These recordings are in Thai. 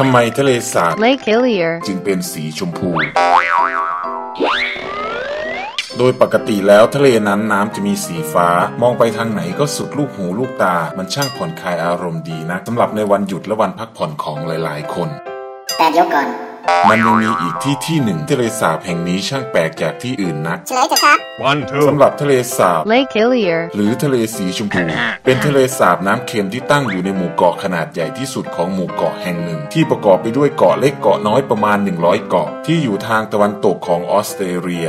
ทำไมทะเลสาบ Lake Hillier, จึงเป็นสีชมพู โดยปกติแล้วทะเลนั้นน้ำจะมีสีฟ้ามองไปทางไหนก็สุดลูกหูลูกตา มันช่างผ่อนคลายอารมณ์ดีนะสำหรับในวันหยุดและวันพักผ่อนของหลายๆ คน แต่เดี๋ยวก่อน มันยังมีอีกที่ที่หนึ่งทะเลสาบแห่งนี้ช่างแปลกจากที่อื่นนักเฉลยเถอะครับ One, two. สำหรับทะเลสาบ Lake Hillier, หรือทะเลสีชมพู เป็นทะเลสาบน้ำเค็มที่ตั้งอยู่ในหมู่เกาะขนาดใหญ่ที่สุดของหมู่เกาะแห่งหนึ่ง ที่ประกอบไปด้วยเกาะเล็กเกาะน้อยประมาณ 100 เกาะที่อยู่ทางตะวันตกของออสเตรเลีย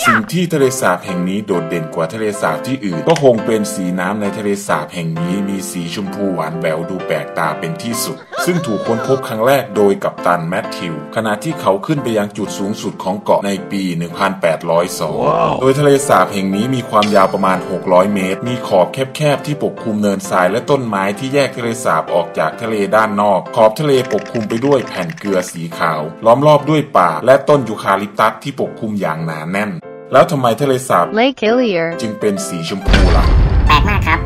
สิ่งที่ทะเลสาบแห่งนี้โดดเด่นกว่าทะเลสาบที่อื่น ก็คงเป็นสีน้ำในทะเลสาบแห่งนี้มีสีชมพูหวานแหววดูแปลกตาเป็นที่สุด ซึ่งถูกค้นพบครั้งแรกโดยกัปตันแมทธิว ขณะที่เขาขึ้นไปยังจุดสูงสุดของเกาะในปี 1802โดยทะเลสาบแห่งนี้มีความยาวประมาณ 600 เมตร มีขอบแคบๆที่ปกคลุมเนินทรายและต้นไม้ที่แยกทะเลสาบออกจากทะเลด้านนอก ขอบทะเลปกคลุมไปด้วยแผ่นเกลือสีขาว ล้อมรอบด้วยป่า และต้นยูคาลิปตัสที่ปกคลุมอย่างหนาแน่น แล้วทำไมทะเลสาบ Lake Hillier, จึงเป็นสีชมพูล่ะ แปลกมากครับ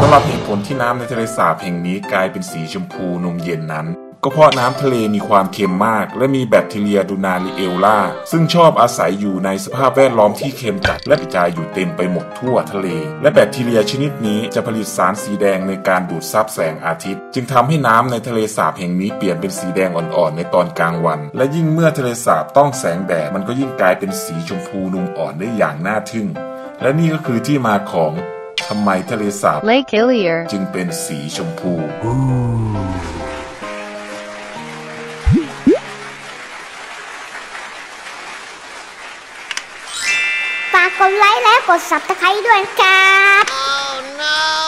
สำหรับเหตุผลที่น้ำในทะเลสาบแห่งนี้กลายเป็นสีชมพูนมเย็นนั้น ก็เพราะน้ำทะเลมีความเค็มมาก และมีแบคทีเรียดูนาริเอลลาซึ่งชอบอาศัยอยู่ในสภาพแวดล้อมที่เค็มจัดและกระจายอยู่เต็มไปหมดทั่วทะเล และแบคทีเรียชนิดนี้จะผลิตสารสีแดงในการดูดซับแสงอาทิตย์ จึงทำให้น้ำในทะเลสาบแห่งนี้เปลี่ยนเป็นสีแดงอ่อนๆในตอนกลางวัน และยิ่งเมื่อทะเลสาบต้องแสงแดดมันก็ยิ่งกลายเป็นสีชมพูนุ่มอ่อนได้อย่างน่าทึ่ง และนี่ก็คือที่มาของทำไมทะเลสาบ Lake Hillier, จึงเป็นสีชมพู กดไลค์และกดซับสไครต์ด้วยครับ oh, no.